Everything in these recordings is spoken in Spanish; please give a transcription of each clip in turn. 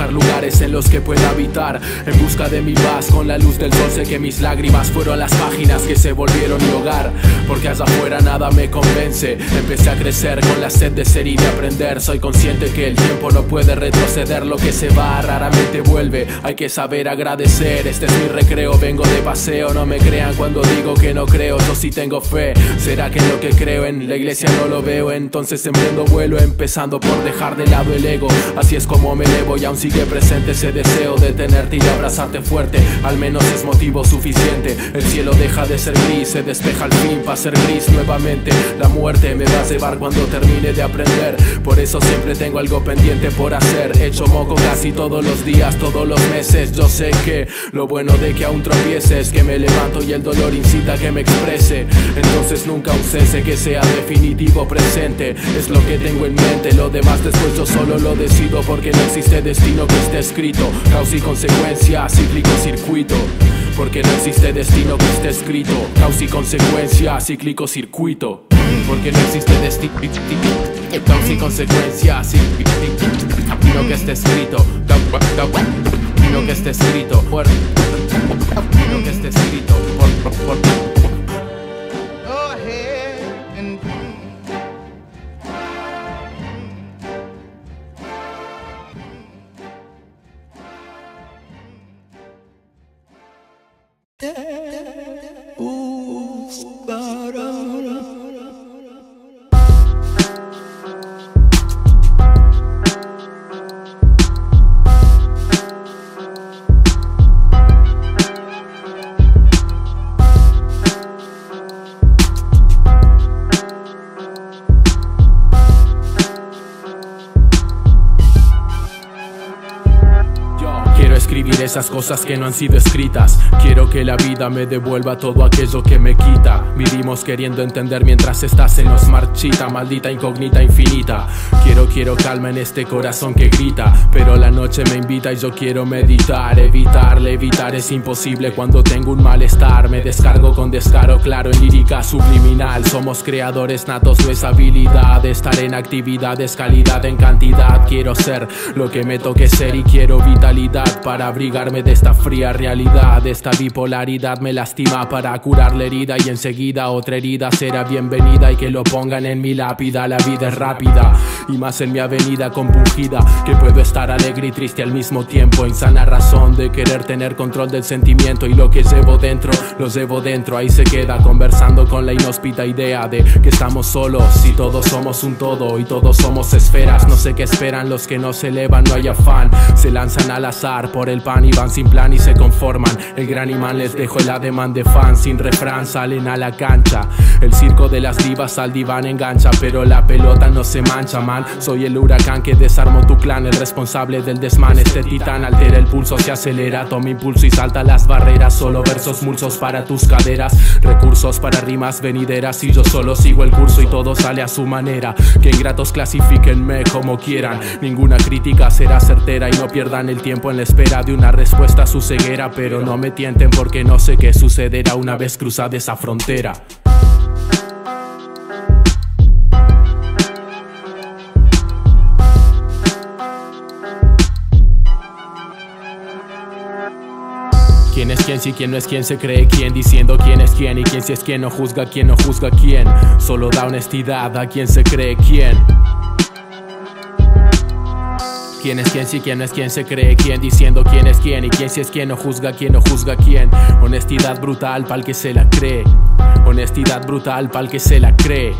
dibujar lugares en los que pueda habitar. En busca de mi paz, con la luz del sol sé que mis lágrimas fueron las páginas que se volvieron mi hogar. Porque allá afuera nada me convence. Empecé a crecer con la sed de ser y de aprender. Soy consciente que el tiempo no puede retroceder. Lo que se va raramente vuelve. Hay que saber agradecer. Este es mi recreo, vengo de paseo. No me crean cuando digo que no creo. Yo sí tengo fe. ¿Será que lo que creo en la iglesia no lo veo? Entonces emprendo vuelo, empezando por dejar de lado el ego. Así es como me elevo y aún sigue presente ese deseo de tenerte y abrazarte fuerte. Al menos es motivo suficiente. El cielo deja de ser gris, se despeja al fin para ser gris nuevamente. La muerte me va a llevar cuando termine de aprender. Por eso siempre tengo algo pendiente por hacer. Hecho moco casi todos los días, todos los meses. Yo sé que lo bueno de que aún tropieces, que me levanto y el dolor incita a que me exprese. Entonces nunca un que sea definitivo presente. Es lo que tengo en mente, lo demás después yo solo lo decido porque no existe destino que esté escrito. Causa y consecuencia, cíclico circuito. Porque no existe destino que esté escrito. Causa y consecuencia, cíclico circuito. Porque no existe destino. Causa y consecuencia, cíclico que esté escrito. Destino que esté escrito. Destino que esté escrito. Por, por, por. Yo esas cosas que no han sido escritas. Quiero que la vida me devuelva todo aquello que me quita. Vivimos queriendo entender mientras esta se nos marchita, maldita incógnita infinita. Quiero, quiero calma en este corazón que grita. Pero la noche me invita y yo quiero meditar. Evitarle, evitar es imposible cuando tengo un malestar. Me descargo con descaro, claro, en lírica subliminal. Somos creadores natos, no es habilidad. Estar en actividades, calidad en cantidad. Quiero ser lo que me toque ser y quiero vitalidad para de esta fría realidad. Esta bipolaridad me lastima para curar la herida y enseguida otra herida será bienvenida y que lo pongan en mi lápida. La vida es rápida y más en mi avenida compungida que puedo estar alegre y triste al mismo tiempo. Insana razón de querer tener control del sentimiento y lo que llevo dentro, lo llevo dentro. Ahí se queda conversando con la inhóspita idea de que estamos solos y todos somos un todo y todos somos esferas. No sé qué esperan los que no se elevan, no hay afán. Se lanzan al azar por el pan y van sin plan y se conforman. El gran imán les dejo el ademán de fan sin refrán, salen a la cancha. El circo de las divas al diván engancha, pero la pelota no se mancha, man. Soy el huracán que desarmó tu clan, el responsable del desmán. Este titán altera el pulso, se acelera, toma impulso y salta las barreras. Solo versos mulsos para tus caderas, recursos para rimas venideras. Y yo solo sigo el curso y todo sale a su manera. Que ingratos clasifíquenme como quieran. Ninguna crítica será certera y no pierdan el tiempo en la espera de una respuesta a su ceguera. Pero no me tienten porque no sé qué sucederá una vez cruzada esa frontera. Quién si quién no es quién se cree quién? Diciendo quién es quién y quién si es quién no juzga quién no juzga quién. Solo da honestidad a quien se cree quién. ¿Quién es quién si quién no es quién se cree quién? Diciendo quién es quién y quién si es quién no juzga quién no juzga quién. Honestidad brutal pa'l que se la cree. Honestidad brutal pa'l que se la cree.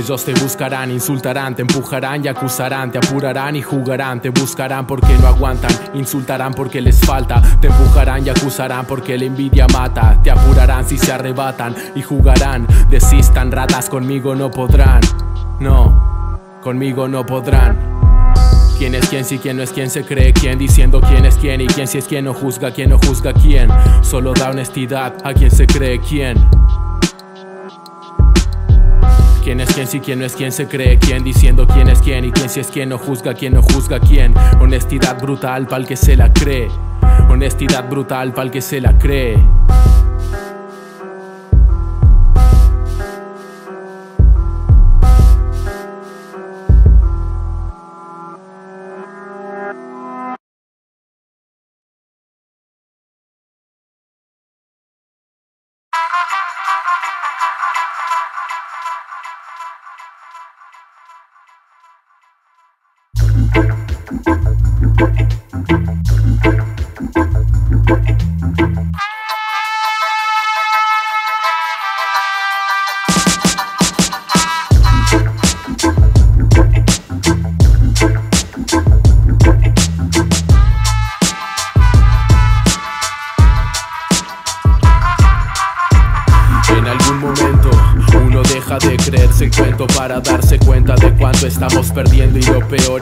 Ellos te buscarán, insultarán, te empujarán y acusarán, te apurarán y jugarán, te buscarán porque no aguantan, insultarán porque les falta, te empujarán y acusarán porque la envidia mata, te apurarán si se arrebatan y jugarán, desistan ratas conmigo no podrán, no, conmigo no podrán. ¿Quién es quién si quién no es quién se cree quién? Diciendo quién es quién y quién si es quién no juzga quién no juzga quién. Solo da honestidad a quien se cree quién. ¿Quién es quién si quién no es quién se cree quién? Diciendo quién es quién y quién si es quién no juzga quién no juzga quién. Honestidad brutal pa'l que se la cree. Honestidad brutal pa'l que se la cree.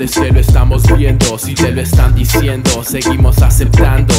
Y lo peor es que lo estamos viendo. Si te lo están diciendo, seguimos aceptando.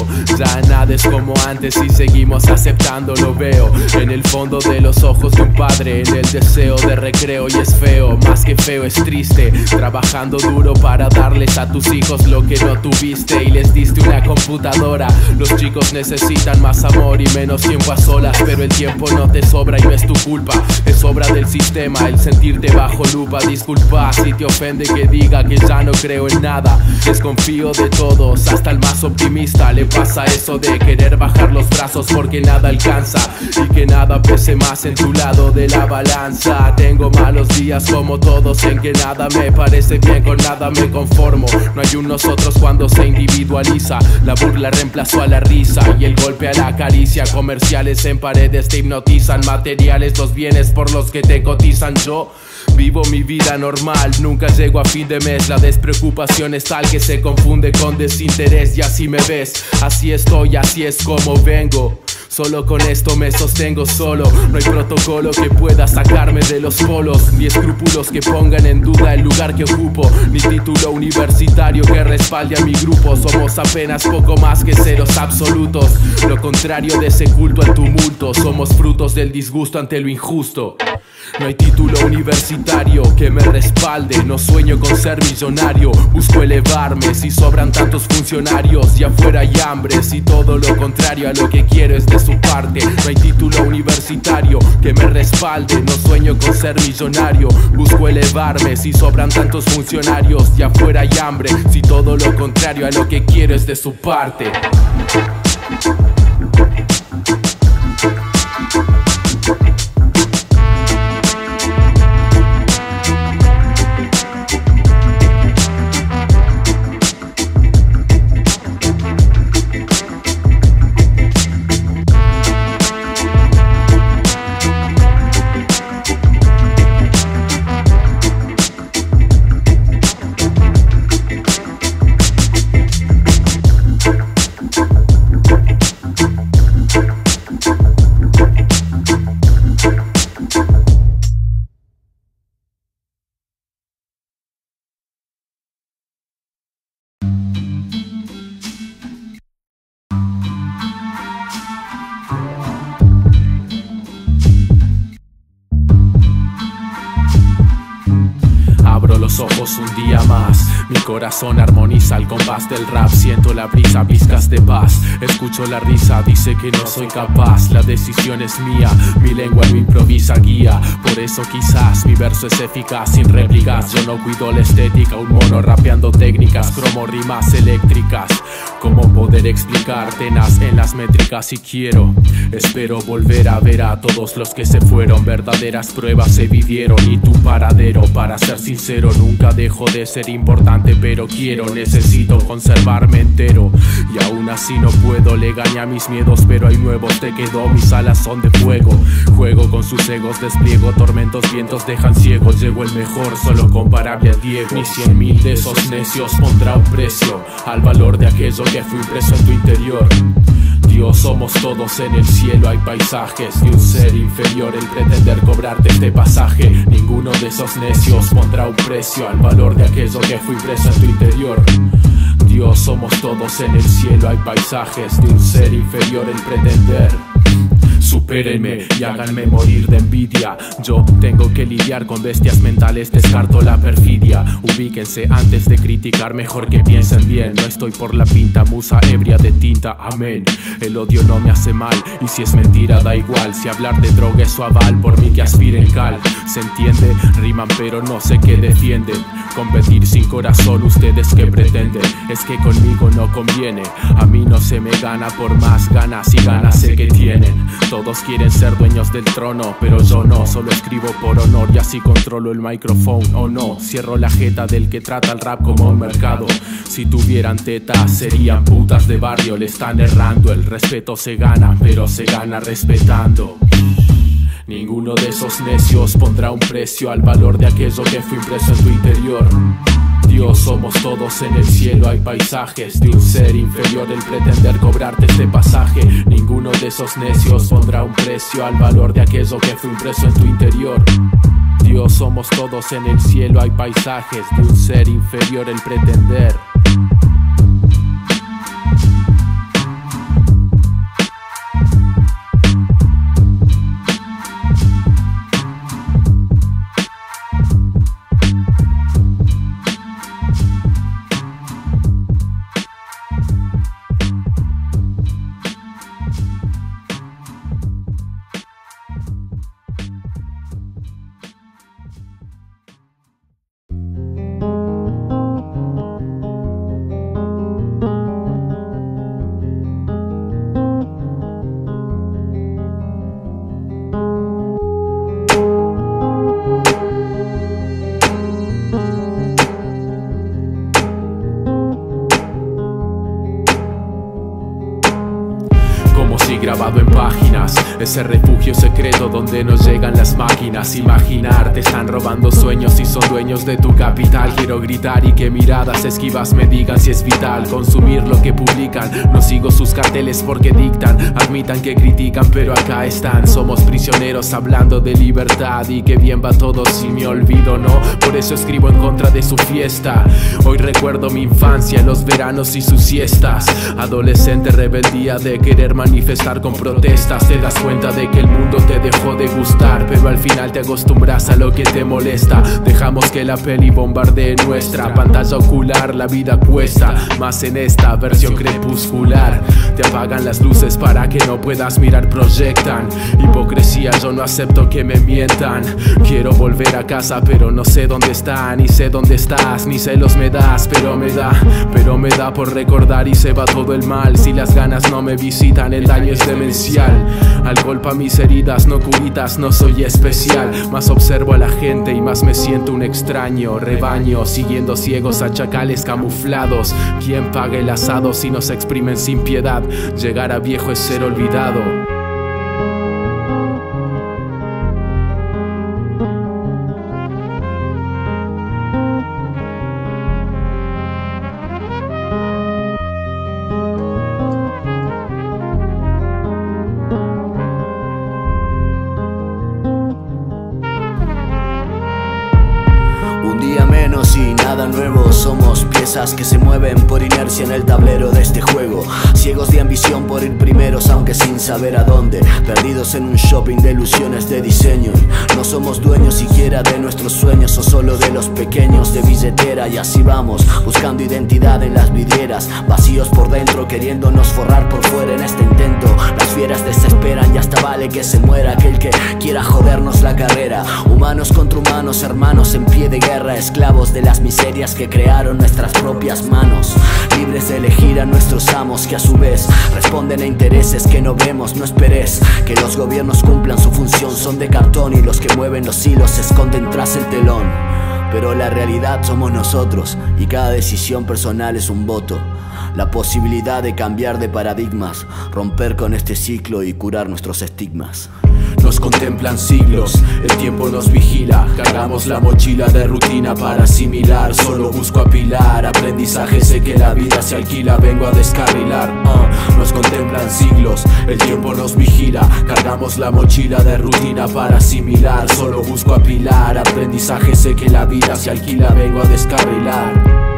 Nada es como antes y seguimos aceptando. Lo veo en el fondo de los ojos de un padre, en el deseo de recreo y es feo, más que feo es triste. Trabajando duro para darles a tus hijos lo que no tuviste y les diste una computadora. Los chicos necesitan más amor y menos tiempo a solas, pero el tiempo no te sobra y no es tu culpa, es obra del sistema el sentirte bajo lupa. Disculpa si te ofende que diga que ya no creo en nada. Desconfío de todos, hasta el más optimista le pasa eso de querer bajar los brazos porque nada alcanza y que nada pese más en tu lado de la balanza. Tengo malos días como todos en que nada me parece bien, con nada me conformo. No hay un nosotros cuando se individualiza. La burla reemplazó a la risa y el golpe a la caricia. Comerciales en paredes te hipnotizan, materiales los bienes por los que te cotizan. Yo Vivo mi vida normal, nunca llego a fin de mes. La despreocupación es tal que se confunde con desinterés. Y así me ves, así estoy, así es como vengo. Solo con esto me sostengo solo. No hay protocolo que pueda sacarme de los polos, ni escrúpulos que pongan en duda el lugar que ocupo, ni título universitario que respalde a mi grupo. Somos apenas poco más que ceros absolutos. Lo contrario de ese culto al tumulto. Somos frutos del disgusto ante lo injusto. No hay título universitario que me respalde, no sueño con ser millonario, busco elevarme. Si sobran tantos funcionarios y afuera hay hambre, si todo lo contrario a lo que quiero es de su parte. No hay título universitario que me respalde, no sueño con ser millonario, busco elevarme. Si sobran tantos funcionarios y afuera hay hambre, si todo lo contrario a lo que quiero es de su parte. Ojos un día más, mi corazón armoniza al compás del rap, siento la brisa, viscas de paz, escucho la risa, dice que no soy capaz, la decisión es mía, mi lengua no improvisa guía, por eso quizás mi verso es eficaz sin réplicas, yo no cuido la estética, un mono rapeando técnicas, cromo rimas eléctricas, cómo poder explicar tenaz en las métricas si quiero, espero volver a ver a todos los que se fueron, verdaderas pruebas se vivieron y tu paradero, para ser sincero nunca dejo de ser importante pero quiero, necesito conservarme entero. Y aún así no puedo, le gané a mis miedos pero hay nuevos, te quedó, mis alas son de fuego, juego con sus egos, despliego tormentos, vientos dejan ciegos, llegó el mejor, solo comparable a Diego, ni cien mil de esos necios pondrá un precio al valor de aquello que fue Dios, somos todos en el cielo, hay paisajes de un ser inferior el pretender cobrarte este pasaje. Ninguno de esos necios pondrá un precio al valor de aquello que fue impreso en tu interior. Dios, somos todos en el cielo, hay paisajes de un ser inferior el pretender. Supérenme y háganme morir de envidia. Yo tengo que lidiar con bestias mentales, descarto la perfidia. Ubíquense antes de criticar, mejor que piensen bien. No estoy por la pinta, musa ebria de tinta, amén. El odio no me hace mal, y si es mentira, da igual. Si hablar de droga es su aval, por mí que aspiren cal. Se entiende, riman, pero no sé qué defienden. Competir sin corazón, ustedes que pretenden. Es que conmigo no conviene. A mí no se me gana por más ganas y ganas sé que tienen. Todos quieren ser dueños del trono, pero yo no, solo escribo por honor y así controlo el micrófono o no. Cierro la jeta del que trata el rap como un mercado. Si tuvieran tetas serían putas de barrio, le están errando. El respeto se gana, pero se gana respetando. Ninguno de esos necios pondrá un precio al valor de aquello que fue impreso en tu interior. Dios, somos todos en el cielo, hay paisajes de un ser inferior el pretender cobrarte este pasaje. Ninguno de esos necios pondrá un precio al valor de aquello que fue impreso en tu interior. Dios, somos todos en el cielo, hay paisajes de un ser inferior el pretender. Ese refugio secreto donde no llegan las máquinas. Imaginar, te están robando sueños y son dueños de tu capital. Quiero gritar y que miradas esquivas me digan si es vital Consumir lo que publican, no sigo sus carteles porque dictan Admitan que critican pero acá están. Somos prisioneros hablando de libertad Y que bien va todo si me olvido, no Por eso escribo en contra de su fiesta. Hoy recuerdo mi infancia, los veranos y sus siestas. Adolescente rebeldía de querer manifestar con protestas. Te das de que el mundo te dejó de gustar Pero al final te acostumbras a lo que te molesta. Dejamos que la peli bombardee nuestra pantalla ocular La vida cuesta más en esta versión crepuscular. Te apagan las luces para que no puedas mirar Proyectan. Hipocresía, yo no acepto que me mientan. Quiero volver a casa pero no sé dónde está Ni sé dónde estás, ni celos me das Pero me da, pero me da por recordar y se va todo el mal. Si las ganas no me visitan el daño es demencial Alcohol pa' mis heridas, no curitas, no soy especial. Más observo a la gente y más me siento un extraño. Rebaño, siguiendo ciegos a chacales camuflados. ¿Quién paga el asado si nos exprimen sin piedad? Llegar a viejo es ser olvidado piezas que se mueven por inercia en el tablero de este juego. Ciegos de ambición por ir primeros aunque sin saber a dónde. Perdidos en un shopping de ilusiones de diseño. No somos dueños siquiera de nuestros sueños O solo de los pequeños de billetera. Y así vamos, buscando identidad en las vidrieras. Vacíos por dentro, queriéndonos forrar por fuera en este intento. Las fieras desesperan y hasta vale que se muera Aquel que quiera jodernos la carrera. Humanos contra humanos, hermanos en pie de guerra Esclavos de las miserias que crearon nuestras propias manos Libres de elegir a nuestros amos que a su vez responden a intereses que no vemos No esperes que los gobiernos cumplan su función Son de cartón y los que mueven los hilos se esconden tras el telón pero la realidad somos nosotros y cada decisión personal es un voto. La posibilidad de cambiar de paradigmas, romper con este ciclo y curar nuestros estigmas. Nos contemplan siglos, el tiempo nos vigila. Cargamos la mochila de rutina para asimilar. Solo busco apilar, aprendizaje sé que la vida se alquila. Vengo a descarrilar, nos contemplan siglos El tiempo nos vigila, cargamos la mochila de rutina para asimilar. Solo busco apilar, aprendizaje sé que la vida se alquila. Vengo a descarrilar